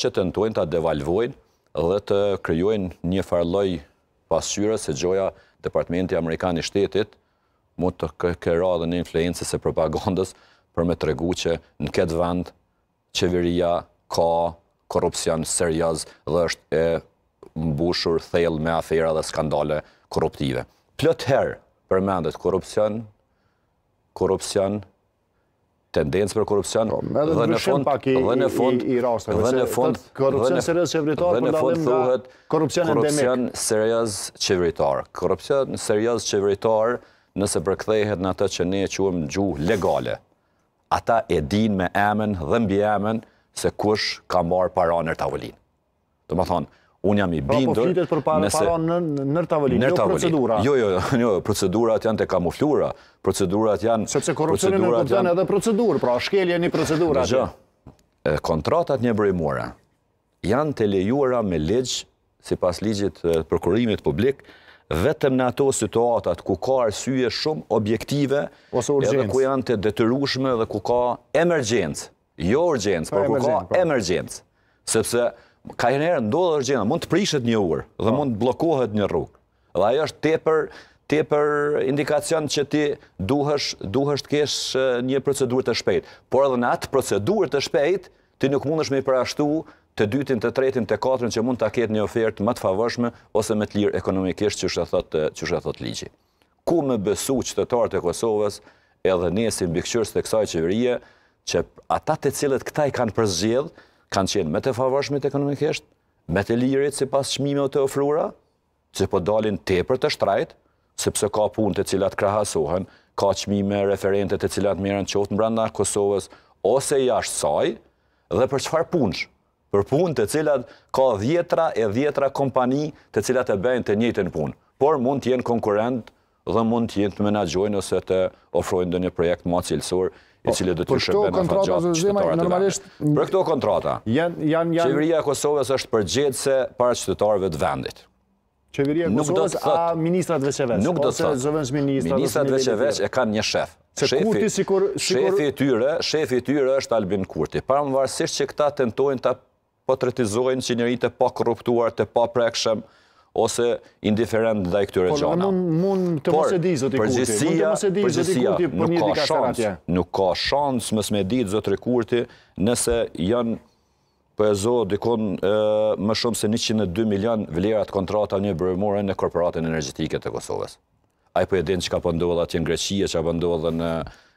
që tentojnë ta devalvojnë dhe të krijojnë një farë lloj pasqyra se gjoja Departamenti Amerikan i Shtetit mund të ketë ra nën influencës e propagandës për me tregu që në këtë vend qeveria ka korrupsion serioz dhe është e mbushur thellë me afera dhe skandale korruptive. Plot herë përmendet korrupsion, korrupsion, tendencë për korrupsion po, dhe në fund dhe në fund i rasteve dhe në fund korrupsion serioz qeveritar për ndallim nga korrupsion endemik korrupsion serioz qeveritar korrupsion serioz qeveritar nëse përkthehet në atë që ne e quajmë gjuhë legale ata e dinë me emën dhe mbiemën se kush ka marrë para nën tavolinë Domethënë, unë jam i pra, po bindur... Pra po flitet për para, nëse... para në, nën tavolinë, jo procedura. Jo, jo, jo, jo, procedurat janë të kamuflura, procedurat janë... Sepse korrupsionin e kuptojnë... edhe procedurë, pra shkeljen e procedurave. Në gjë, kontratat njëburimore janë të lejuara me ligj, sipas ligjit prokurimit publik, vetëm në ato situatat ku ka arsye shumë objektive, edhe ku janë të detyrushme dhe ku ka emergjencë. Jo urgjencë, por kur ka po. emergjencë. Sepse nganjëherë ndodh urgjencë, mund të prishet një urë dhe po. mund të bllokohet një rrugë. Dhe ajo është tepër tepër indikacion që ti duhesh duhesh të kesh një procedurë të shpejtë. Por edhe në atë procedurë të shpejtë, ti nuk mundesh me i përjashtu të dytin, të tretin, të katrin që mund ta ketë një ofertë më të favorshme ose më të lirë ekonomikisht, siç e thotë, siç e thotë ligji. Ku me besu qytetarët e Kosovës edhe ne si mbikëqyrës të kësaj qeverie që ata të cilët këta i kanë përzgjedh kanë qenë më të favorshmit ekonomikisht, më të lirit sipas çmimeve të ofruara, që po dalin tepër të shtrejta, sepse ka punë të cilat krahasohen, ka çmime referente të cilat merren qoftë mrenda Kosovës, ose jashtë saj, dhe për çfarë punësh, për punë të cilat ka dhjetra e dhjetra kompani të cilat e bëjnë të njëjtën punë, por mund të jenë konkurrentë dhe mund të jenë të menaxhojnë ose të ofrojnë ndonjë projekt ma cilësor i po, cili do të shërbejë në fakt gjatë qytetarëve të vendit. Për këto kontrata, qeveria e Kosovës është përgjegjëse para qytetarëve të vendit. Qeveria e Kosovës, a ministrat veç e veç? Nuk do të thotë. Ose zëvendësministrat? Ministrat veç e veç e kanë një shef. Se Kurti si kur... Shefi i tyre, shefi i tyre është Albin Kurti. Pavarësisht që këta tentojnë ta portretizojnë si njeri të pakorruptuar, të paprekshëm, ose indiferent ndaj këtyre po, gjanave. Por, mund të mos e di, zoti Kurti. Përgjegjësia, përgjegjësia, nuk ka shans, nuk ka shans mos me ditë zotëri Kurti, nëse janë Po e zë po dikon më shumë se njëqind e dy milionë vlera të kontratave njëburimore në Korporatën Energjetike të Kosovës. Ai po e din çka po ndodh atje në Greqi e çka po ndodh në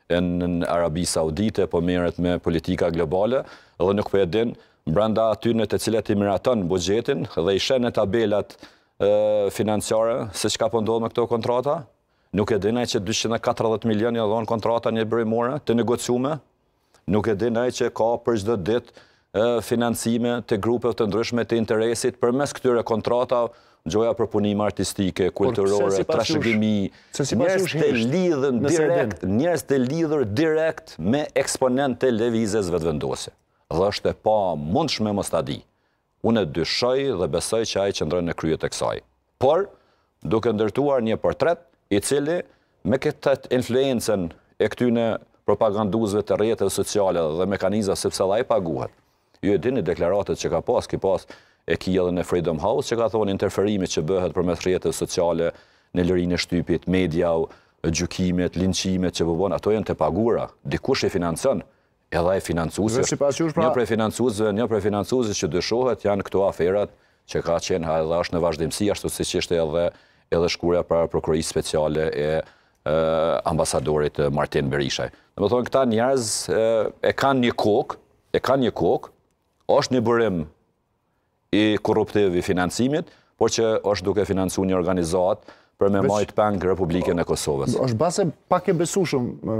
në Arabi Saudite, po merret me politika globale dhe nuk po e din brenda atyre të cilat i miraton buxhetin dhe i sheh në tabelat financiare se çka po ndodh me këto kontrata, nuk e din ai që dyqind e katërdhjetë milionë janë dhonë kontrata njëburimore të negociume Nuk e din ai që ka për çdo ditë financime të grupeve të ndryshme të interesit përmes këtyre kontratave, gjoja për punime artistike, kulturore, trashëgimi, njerëz të lidhun direkt, njerëz të lidhur direkt me eksponentë të Lëvizjes Vetëvendosje. Dhe është e pamundshme mos ta di. Unë dyshoj dhe besoj që ai qëndron në krye të kësaj. Por, duke ndërtuar një portret, i cili, me këtë influencën e këtyne propaganduesve të rrjeteve sociale dhe mekanizmave sepse dhe ai paguhet. Ju e dini deklaratat që ka pas, ki pas e ki edhe në Freedom House që ka thonë interferimi që bëhet përmes rrjeteve sociale në lirinë e shtypit, mediave, gjykimet, linçimet që po bon, ato janë të pagume, dikush i financon, Edhe ai financuesi është pra- një prej financuesve, një prej financuesve që dyshohet janë këto aferat që ka qenë edhe është në vazhdimësi ashtu siç ishte edhe edhe shkuarja para prokurorisë speciale e ambasadorit Martin Berishaj. Do me thonë, këta njerëz e kanë një kokë, e kanë një kokë, është një burim korruptiv i financimit, por që është duke financu një organizatë për me majtë peng Republikën e Kosovës. është bash pak e besushme,